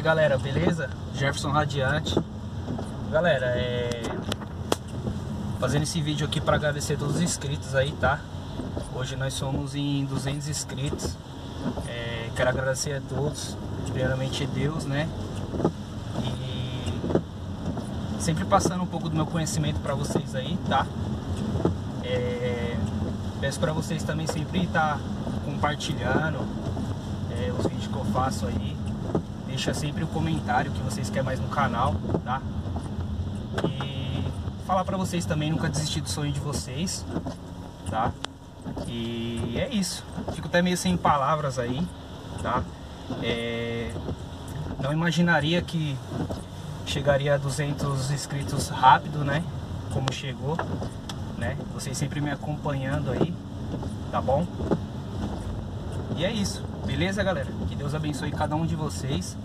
aí galera, beleza? Jefferson Radiante Galera, é... Fazendo esse vídeo aqui para agradecer todos os inscritos aí, tá? Hoje nós somos em 200 inscritos é... Quero agradecer a todos Primeiramente Deus, né? E... Sempre passando um pouco do meu conhecimento para vocês aí, tá? É... Peço para vocês também sempre estar tá compartilhando é, os vídeos que eu faço aí deixa sempre o comentário que vocês querem mais no canal, tá? E falar pra vocês também, nunca desistir do sonho de vocês, tá? E é isso. Fico até meio sem palavras aí, tá? É... Não imaginaria que chegaria a 200 inscritos rápido, né? Como chegou, né? Vocês sempre me acompanhando aí, tá bom? E é isso, beleza, galera? Que Deus abençoe cada um de vocês.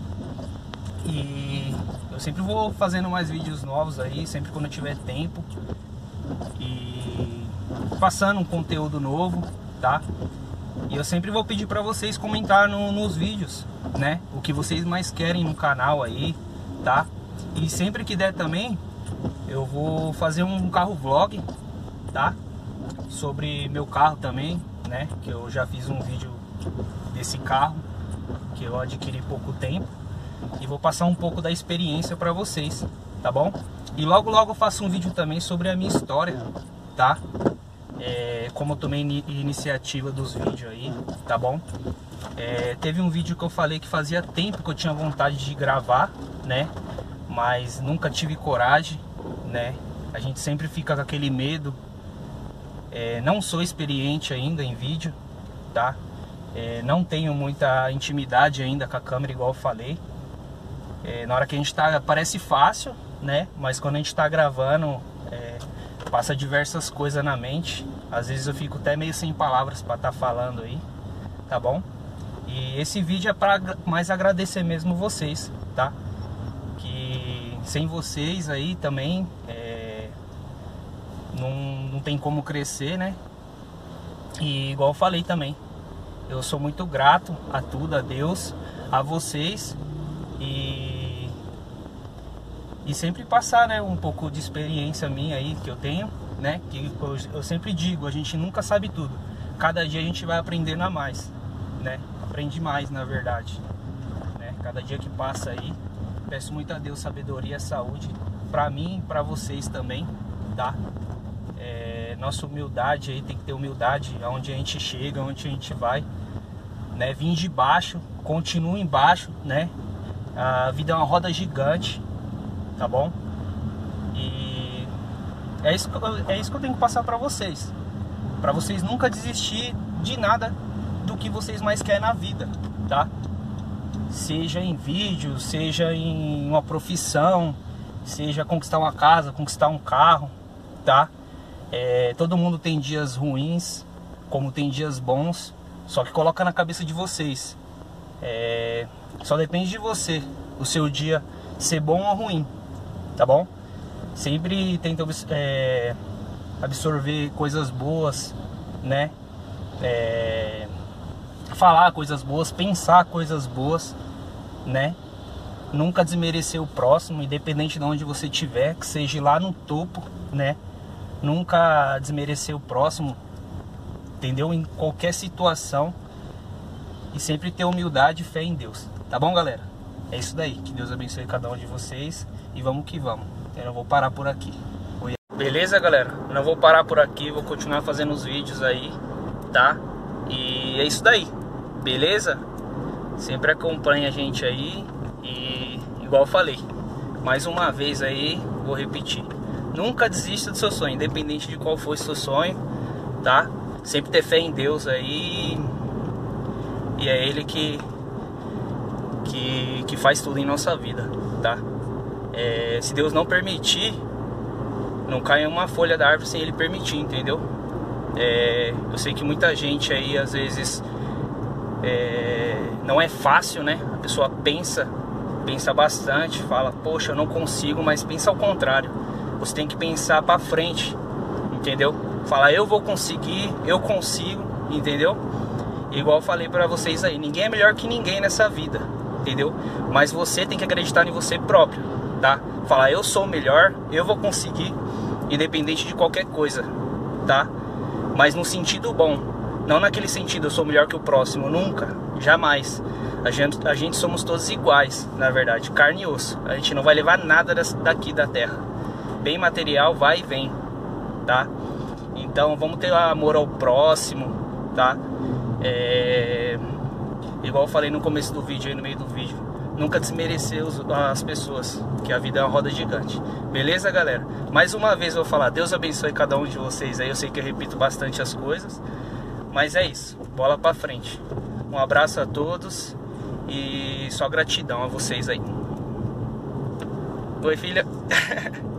E eu sempre vou fazendo mais vídeos novos aí, sempre quando eu tiver tempo. E passando um conteúdo novo, tá? E eu sempre vou pedir para vocês comentar no, nos vídeos, né? O que vocês mais querem no canal aí, tá? E sempre que der também, eu vou fazer um carro vlog, tá? Sobre meu carro também, né? Que eu já fiz um vídeo desse carro que eu adquiri pouco tempo e vou passar um pouco da experiência para vocês, tá bom? E logo logo eu faço um vídeo também sobre a minha história, tá? É, como eu tomei iniciativa dos vídeos aí, tá bom? É, teve um vídeo que eu falei que fazia tempo que eu tinha vontade de gravar, né? Mas nunca tive coragem, né? A gente sempre fica com aquele medo. É, não sou experiente ainda em vídeo, tá? É, não tenho muita intimidade ainda com a câmera, igual eu falei. É, na hora que a gente tá, parece fácil, né? Mas quando a gente tá gravando, é, passa diversas coisas na mente. Às vezes eu fico até meio sem palavras para estar tá falando aí, tá bom? E esse vídeo é para mais agradecer mesmo vocês, tá? Que sem vocês aí também é, não, não tem como crescer, né? E igual eu falei também, eu sou muito grato a tudo, a Deus, a vocês e e sempre passar, né, um pouco de experiência minha aí que eu tenho, né, que eu, eu sempre digo, a gente nunca sabe tudo. Cada dia a gente vai aprendendo a mais, né? Aprende mais, na verdade. Né? Cada dia que passa aí, peço muito a Deus sabedoria, saúde para mim, para vocês também, tá? É, nossa humildade aí tem que ter humildade aonde a gente chega, onde a gente vai, né? Vim de baixo, continua embaixo, né? A vida é uma roda gigante, tá bom? E é isso que eu, é isso que eu tenho que passar para vocês, para vocês nunca desistir de nada do que vocês mais querem na vida, tá? Seja em vídeo, seja em uma profissão, seja conquistar uma casa, conquistar um carro, tá? É, todo mundo tem dias ruins, como tem dias bons, só que coloca na cabeça de vocês. É, só depende de você, o seu dia ser bom ou ruim tá bom? Sempre tenta é, absorver coisas boas, né? É, falar coisas boas, pensar coisas boas, né? Nunca desmerecer o próximo, independente de onde você estiver, que seja lá no topo, né? Nunca desmerecer o próximo, entendeu? Em qualquer situação. E sempre ter humildade e fé em Deus. Tá bom, galera? É isso daí. Que Deus abençoe cada um de vocês. E vamos que vamos. Eu não vou parar por aqui. Beleza, galera? Não vou parar por aqui, vou continuar fazendo os vídeos aí, tá? E é isso daí, beleza? Sempre acompanha a gente aí e igual eu falei, mais uma vez aí, vou repetir. Nunca desista do seu sonho, independente de qual for o seu sonho, tá? Sempre ter fé em Deus aí e é Ele que, que, que faz tudo em nossa vida, tá? É, se Deus não permitir, não cai uma folha da árvore sem Ele permitir, entendeu? É, eu sei que muita gente aí às vezes é, não é fácil, né? A pessoa pensa, pensa bastante, fala, poxa, eu não consigo, mas pensa ao contrário. Você tem que pensar para frente, entendeu? Falar, eu vou conseguir, eu consigo, entendeu? Igual eu falei para vocês aí, ninguém é melhor que ninguém nessa vida, entendeu? Mas você tem que acreditar em você próprio, tá? Falar, eu sou o melhor, eu vou conseguir, independente de qualquer coisa, tá? Mas no sentido bom, não naquele sentido, eu sou melhor que o próximo, nunca, jamais. A gente, a gente somos todos iguais, na verdade, carne e osso. A gente não vai levar nada daqui da terra. Bem material vai e vem, tá? Então vamos ter amor ao próximo, tá? É... Igual eu falei no começo do vídeo, aí no meio do vídeo, nunca desmerecer as pessoas, que a vida é uma roda gigante. Beleza, galera? Mais uma vez eu vou falar, Deus abençoe cada um de vocês aí. Eu sei que eu repito bastante as coisas, mas é isso. Bola para frente. Um abraço a todos e só gratidão a vocês aí. Oi, filha.